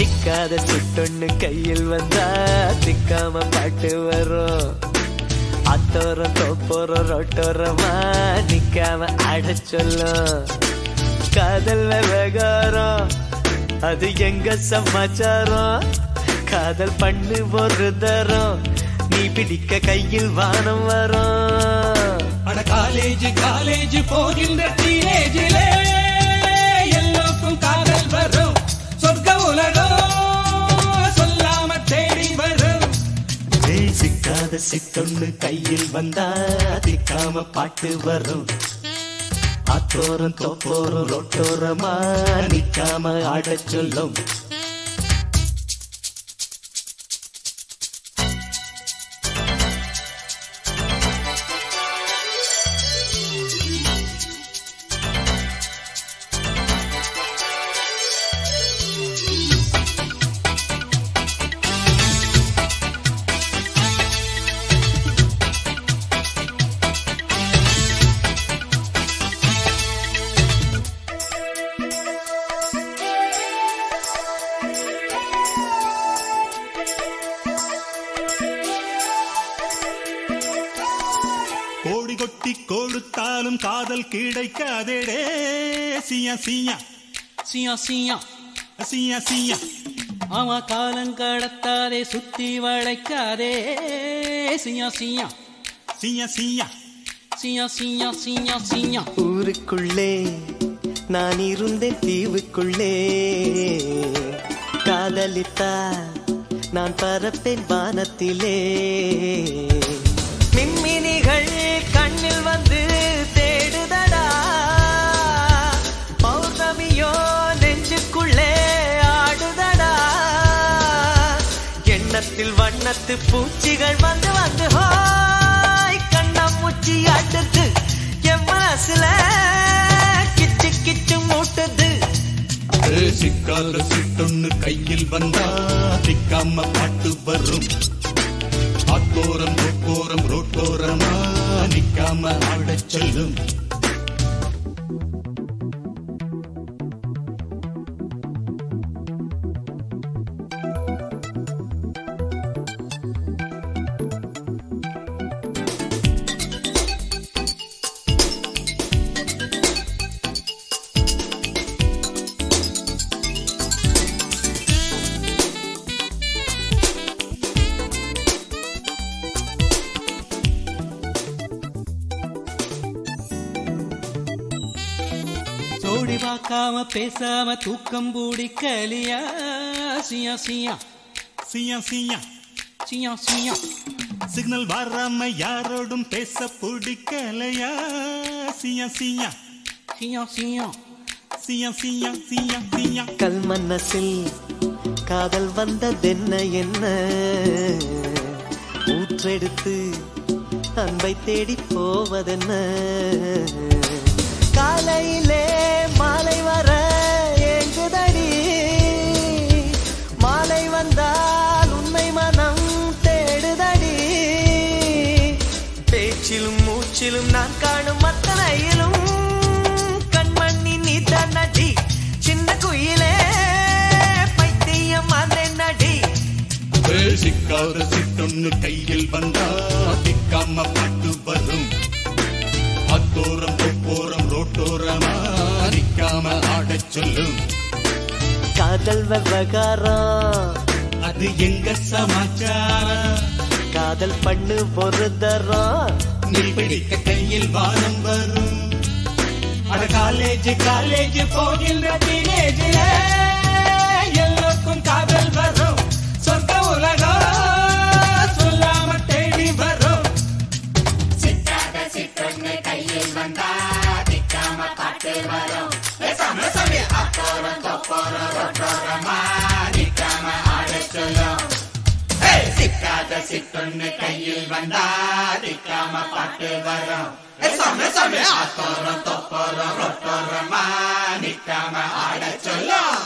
சிக்காத சுட்டொன்னு கையில் வந்தா சிக்காம பாட்டு வரும். அத்தோரம் தோப்போரம் ரோட்டோரமா நிக்காம அட சொல்லும். காதல் விவகாரம் அது எங்க சமாச்சாரம்? காதல் பண்ணு ஒரு தரம் நீ பிடிக்க கையில் வானம் வரும். அட காலேஜ் காலேஜ் போகின்ற டீனேஜிலே ஏய், சிக்காத சிக்கொன்னு கையில் வந்தா அதிக்காம பாட்டு வரும். அத்தோரம் தோப்போரம் ரோட்டோரமா நிக்காம ஆடச் சொல்லும். கோடி கொட்டி கொடுத்தாலும் காதல் கிடைக்காதேடே. சியா சியா. சியா சியா. சியா சியா. ஆமா காலம் கடத்தாதே சுத்தி வளைக்காதே. சியா சியா. சியா சியா. சியா சியா சியா சியா. ஊருக்குள்ளே நான் இருந்தேன் தீவுக்குள்ளே. காதலித்தா நான் பறப்பேன் வானத்திலே. மின்மினிகள் கண்ணில் வந்து தேடுதடா. பௌர்ணமியோ நெஞ்சுக்குள்ளே ஆடுதடா. எண்ணத்தில் வண்ணத்து பூச்சிகள் வந்து வந்து ஹாய் கண்ணாமூச்சி ஆட்டுது என் மனசுல கிச்சு கிச்சு மூட்டுது. சிக்கால சிட்டொன்னு கையில் வந்தா திக்காம பாட்டு வரும். அத்தோரம் ரோட்டோரமா? அம்மா ஓடச் சொல்லும். பார்க்காம பேசாம தூக்கம் பிடிக்கலியா சியா சியா. சியா சியா. சியா சியா. சிக்னல் வராம யாரோடும் பேச பிடிக்கலையா சியா சியா. சியா சியா. சியா சியா சியா சியா. கல் மனசில் காதல் வந்ததென்ன என்ன? ஊற்றெடுத்து அன்பை தேடி போவதென்ன? காலையிலே மாலை வர ஏங்குதடி. மாலை வந்தால் உண்மை மனம் தேடுதடி. பேச்சிலும் மூச்சிலும் நான் காணும் அத்தனையிலும் கண்மணி நீ நடி சின்ன குயிலே பைத்தியம் நடி. சிக்காத சிட்டொன்னு கையில் சொல்லும் காதல் விவகாரம் அது எங்க சமாச்சாரம்? காதல் பண்ணு ஒரு தரம் நீ பிடிக்க கையில் வானம் வரும். அட காலேஜ் காலேஜ் போகின்ற டீனேஜில எல்லோருக்கும் காதல் வரும். துண்ணு கையில் வந்தாதிக்காம பாட்டு வரும். சம சம ஆத்தோரம் தொப்போரம் ரொட்டோரமா நிக்காம ஆட சொல்லும்.